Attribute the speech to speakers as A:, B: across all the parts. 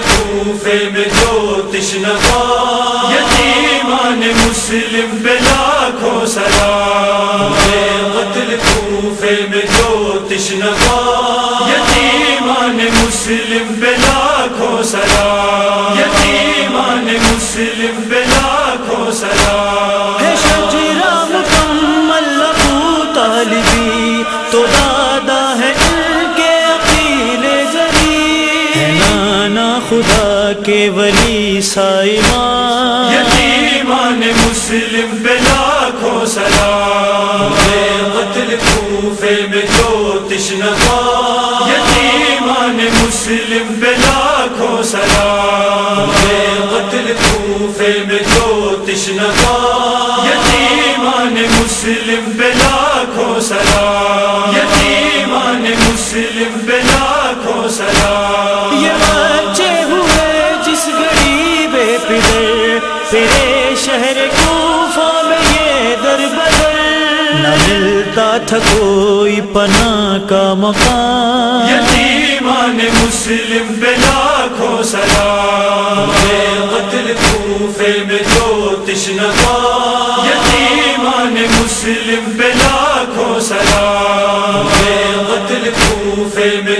A: کوفے میں جو تشنفا یتیمان مسلم بے لاکھوں سلام قتل کوفے میں جو تشنفا یتیمان مسلم بے لاکھوں سلام یتیمان مسلم بے لاکھوں سلام
B: خدا کے ولی سائمان
A: یتیمان مسلم بے لاکھوں سلام۔ قتل کوفے میں جو تشنفا یتیمان مسلم بے لاکھوں سلام۔ قتل کوفے میں جو تشنفا یتیمان مسلم بے لاکھوں سلام۔
B: تھا کوئی پناہ کا مقام۔
A: یتیمان مسلم پہ لاکھوں سلام۔ بے قتل کوفے میں جو تشنفا یتیمان مسلم پہ لاکھوں سلام۔ بے قتل کوفے میں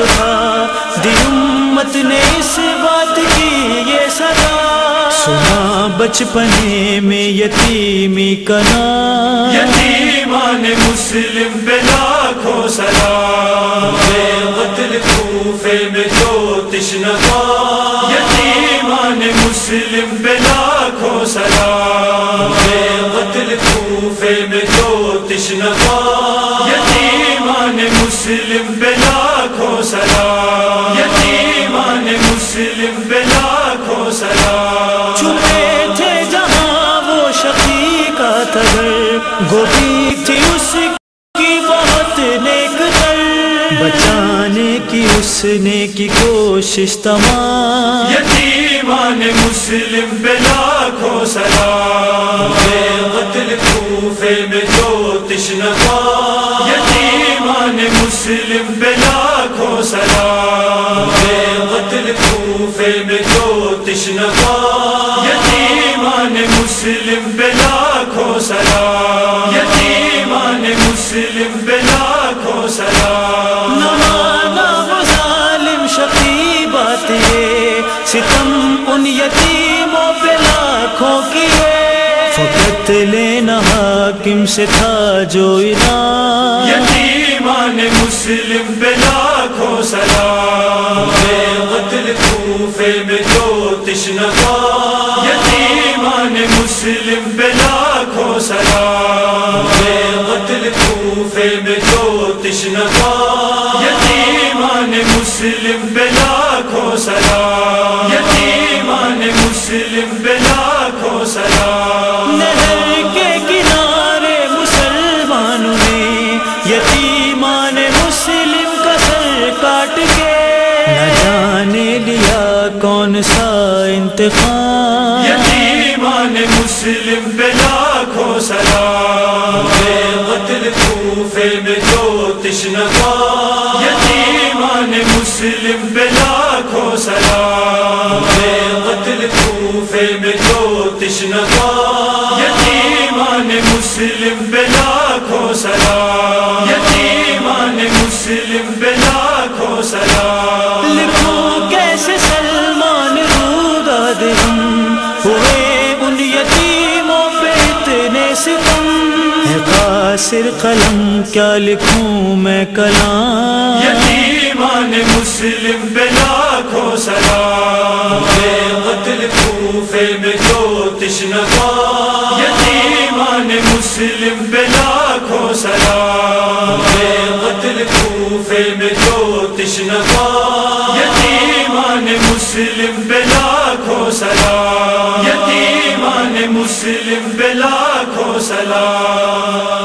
B: تعلق جو تھا، دی امت نے اس بات کی یہ سزا سنا بچپنے میں یتیمی کا نام۔
A: یتیمان مسلم بے لاکھوں سلام بے قتل کوفے میں جو تشنفا یتیمان مسلم بے لاکھوں سلام بے قتل کوفے میں جو تشنفا یتیمان مسلم بے
B: تگر تھی اس کی بہت نیک تر بچانے کی اس نے کی کوشش تمام۔
A: یتیمان مسلم پہ لاکھوں سلام۔ بے قتل کوفے میں
B: ان یتیموں پہ لاکھوں کی فقط لینا حاکم سے تھا جو انعام۔
A: یتیمان مسلم بے لاکھوں سلام۔ بے قتل کوفے میں جو تشنفا یتیمان مسلم بے لاکھوں سلام۔ بے قتل کوفے میں جو تشنفا یتیمان مسلم بے لاکھوں یتیمان مسلم
B: کا سر کاٹ کے نہ جانے لیا کون سا انتخاب؟
A: یتیمان مسلم بے لاکھوں سلام۔ بے قتل کوفے میں جو تشنفا یتیمان مسلم بے لاکھوں سلام۔ بے قتل کوفے میں جو تشنفا یتیمان مسلم بے لاکھوں سلام۔
B: ہوئے ان یتیموں پہ اتنے ستم ہے قاصر قلم، کیا لکھوں میں کلام؟
A: یتیمان مسلم بے لاکھوں سلام بے قتل کوفے میں جو تشنفا یتیمان مسلم بے لاکھوں سلام بے قتل کوفے میں جو تشنفا یتیمان مسلم بے لاکھوں سلام مسلم بلا کو سلام۔